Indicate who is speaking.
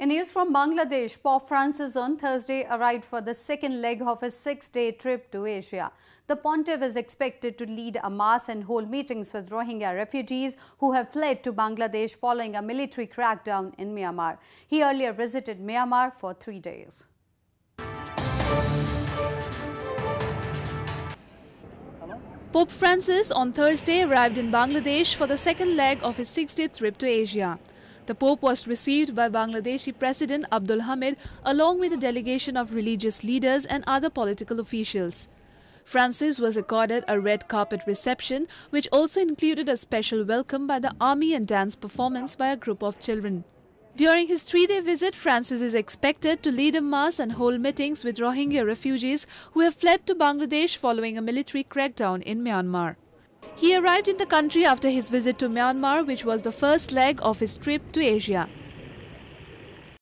Speaker 1: In news from Bangladesh, Pope Francis on Thursday arrived for the second leg of his six-day trip to Asia. The pontiff is expected to lead a mass and hold meetings with Rohingya refugees who have fled to Bangladesh following a military crackdown in Myanmar. He earlier visited Myanmar for three days.
Speaker 2: Pope Francis on Thursday arrived in Bangladesh for the second leg of his six-day trip to Asia. The Pope was received by Bangladeshi President Abdul Hamid along with a delegation of religious leaders and other political officials. Francis was accorded a red carpet reception which also included a special welcome by the army and dance performance by a group of children. During his three-day visit, Francis is expected to lead a mass and hold meetings with Rohingya refugees who have fled to Bangladesh following a military crackdown in Myanmar. He arrived in the country after his visit to Myanmar, which was the first leg of his trip to Asia.